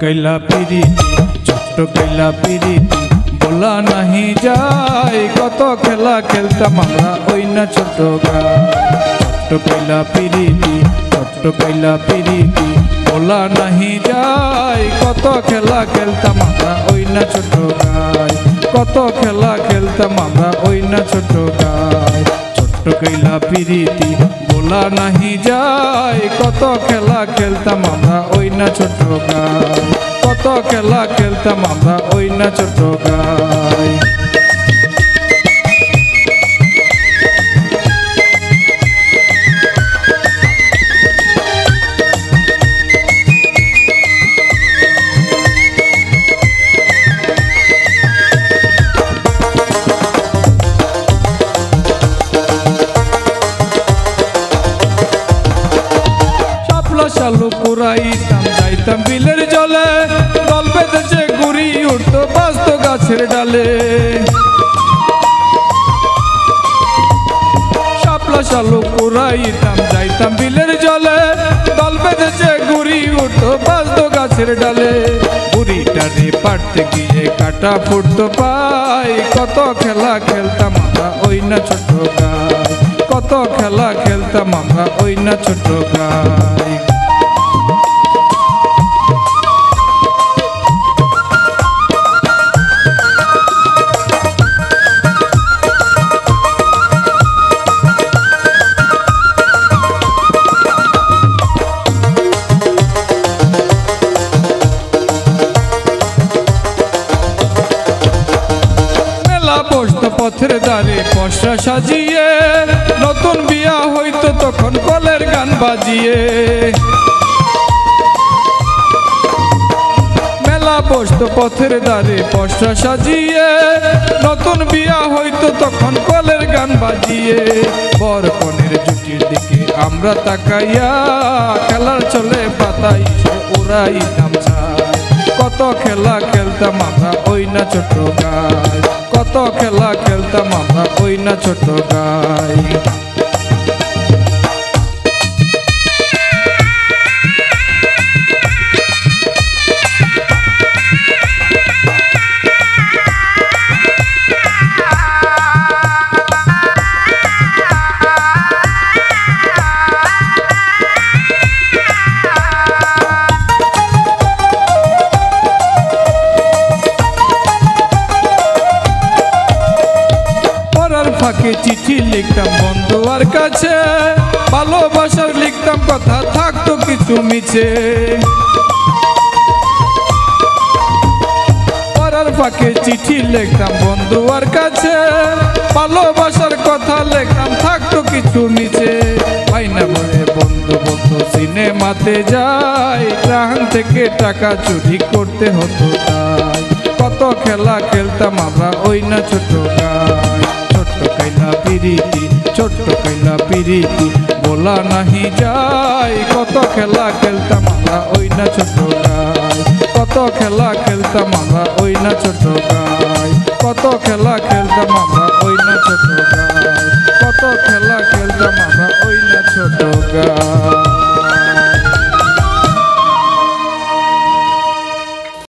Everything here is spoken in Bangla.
কইলা পিরিতি ছোট্ট কইলা পিরিতি বলা নাহি যায়। কত খেলা খেলতাম আমরা ওই না ছোট গা ছোট্ট কইলা পিরিতি ছোট্ট কইলা পিরিতি বলা নাহি যায়। কত খেলা খেলতাম আমরা ওই না ছোট গায় কত খেলা খেলতাম আমরা ওই না ছোট গায় ছোট্ট কইলা পিরিতি, বলা নাহি যায়, কত খেলা খেলতাম আমরা ওই না ছোট গা কত খেলা খেলতাম আমরা ওই না ছোট শালু পুরাইতাম যাইতাম বিলের জলে। দল বেঁধেছে, গুড়ি উঠতো বাস্ত গাছের ডালে। শাপলা শালু পুরাইতাম যাইতাম বিলের জলে। দল বেঁধেছে, গুড়ি উঠতো বাস্ত গাছের ডালে। বুড়িটারে পাড়তে গিয়ে কাটা ফুটতো পাই। কত খেলা খেলতাম আমরা ওই না ছোট গাই কত খেলা খেলতাম আমরা ওই না ছোট গাই মেলা বসতো পথের দ্বারে পশা সাজিয়ে, নতুন বিয়া হইতো তখন কলের গান বাজিয়ে। বসতো পথের দ্বারে পশা সাজিয়ে, নতুন বিয়া হইতো তখন কলের গান বাজিয়ে। বর কনের জুটির দিকে আমরা তাকাইয়া, খেলার চলে পাতাই উড়াইতাম ছাই কত খেলা খেলতাম আমরা ওই না ছোট গাই কত খেলা খেলতাম আমরা কই না ছোট গাই। ফাঁকে চিঠি লিখতাম বন্ধুয়ার কাছে, ভালোবাসার লিখতাম কথা থাকতো কিছু মিছে। ফাঁকে চিঠি লিখতাম বন্ধুয়ার কাছে, ভালোবাসার কথা লিখতাম থাকতো কিছু বন্ধু বন্ধু, সিনেমাতে যাই প্রাণ থেকে টাকা চুরি করতে হতো তাই। কত খেলা খেলতাম আমরা ওই না ছোট গাই। কাইলা পিরিতি ছোট্ট কইলা পিরিতি বলা নাহি যাই কত খেলা খেলতাম আমরা ওই না ছোট গাই। কত খেলা খেলতাম আমরা ওই না ছোট গাই। কত খেলা খেলতাম আমরা ওই না ছোট গাই। কত খেলা খেলতাম আমরা ওই না ছোট গাই।